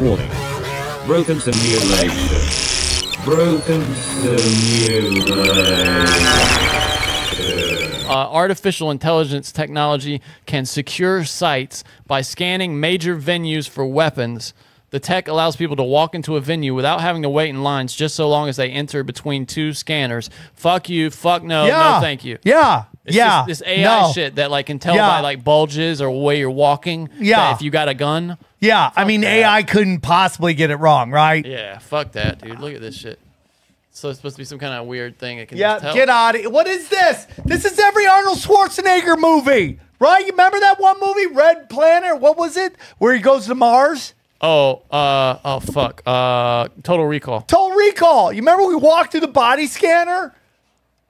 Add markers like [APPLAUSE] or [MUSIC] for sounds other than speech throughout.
Warning. Broken simulation. Broken simulation. uh, artificial intelligence technology can secure sites by scanning major venues for weapons. The tech allows people to walk into a venue without having to wait in lines just so long as they enter between two scanners. Fuck you, fuck no, yeah. no thank you. Yeah. It's yeah. just this AI no. shit that like can tell Yeah. by like bulges or way you're walking. Yeah. that if you got a gun. Yeah. I mean, that. AI couldn't possibly get it wrong, right? Yeah, fuck that, dude. Look at this shit. So it's supposed to be some kind of weird thing. It can Yeah, get out of here. What is this? This is every Arnold Schwarzenegger movie, right? You remember that one movie, Red Planet? What was it? Where he goes to Mars? Oh, uh, oh fuck. Uh, Total Recall. Total Recall. You remember we walked through the body scanner?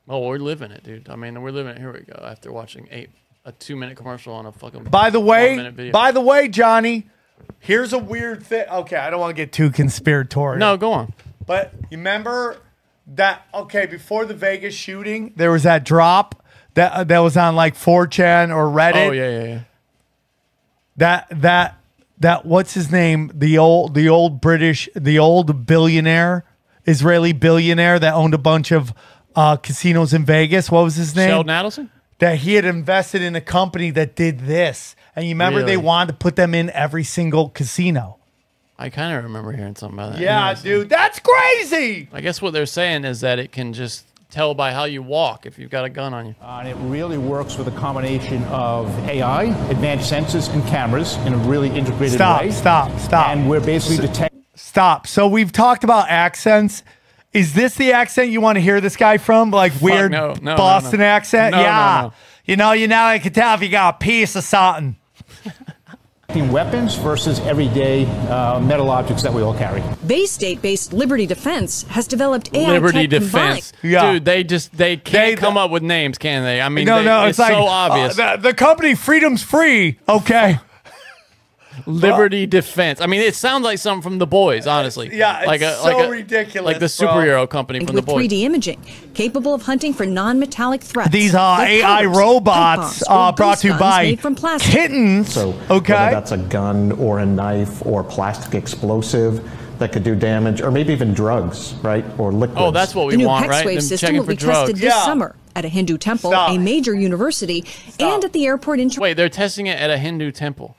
Oh, we're living it, dude. I mean, we're living it. Here we go. After watching eight, a two-minute commercial on a fucking. By the way, by the way, Johnny, here's a weird thing. Okay, I don't want to get too conspiratorial. no, go on. But you remember that? Okay, before the Vegas shooting, there was that drop that uh, that was on like 4chan or Reddit. Oh yeah, yeah, yeah. That that that what's his name? The old the old British the old billionaire Israeli billionaire that owned a bunch of uh, casinos in Vegas. What was his name? Sheldon Adelson. That he had invested in a company that did this. And you remember they wanted to put them in every single casino. I kind of remember hearing something about that. Yeah, Anyways, dude, that's crazy. I guess what they're saying is that it can just tell by how you walk if you've got a gun on you. Uh, and it really works with a combination of AI, advanced sensors, and cameras in a really integrated Stop, way. Stop, stop, stop. And we're basically detecting. Stop. So we've talked about accents. Is this the accent you want to hear this guy from? Like weird no, no, no, Boston no. accent? No, no, yeah. no. You know, you now I can tell if you got a piece of something. [LAUGHS] weapons versus everyday uh, metal objects that we all carry. Bay State-based Liberty Defense has developed AI Liberty tech Defense, Yeah. dude. They just they can't come up with names, can they? I mean, no, they- no, it's, it's, like so uh, obvious. the, the company Freedom's Free. Okay. Liberty Defense. I mean, it sounds like something from The Boys, honestly. Yeah, it's like a, so like a, ridiculous, Like the bro. superhero company from The with Boys. 3D imaging, capable of hunting for non-metallic threats. These uh, like AI powders, robots pipe uh, brought to you by made from plastic. kittens. So okay. whether that's a gun or a knife or plastic explosive that could do damage, or maybe even drugs, right? Or liquids. Oh, that's what we The new want, right? HexWave Them system checking will for be tested drugs. this Yeah. summer at a Hindu temple, Stop. a major university, and at the airport in. Wait, they're testing it at a Hindu temple.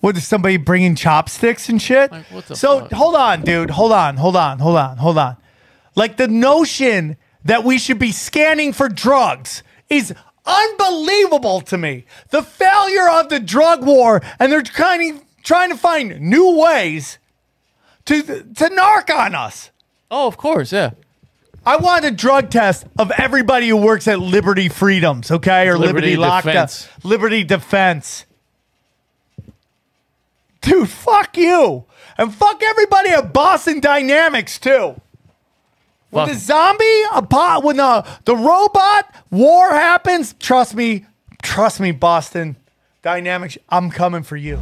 What is somebody bringing chopsticks and shit? Like, so fuck? hold on, dude. Hold on, hold on, hold on, hold on. Like the notion that we should be scanning for drugs is unbelievable to me. The failure of the drug war, and they're trying trying to find new ways to to narc on us. Oh, of course, yeah. I want a drug test of everybody who works at Liberty Freedoms, okay, or Liberty, Liberty Lockdown, Defense. Liberty Defense. Dude, fuck you, and fuck everybody at Boston Dynamics too. When Fuck the zombie, a pot, when the the robot war happens, trust me, trust me, Boston Dynamics, I'm coming for you.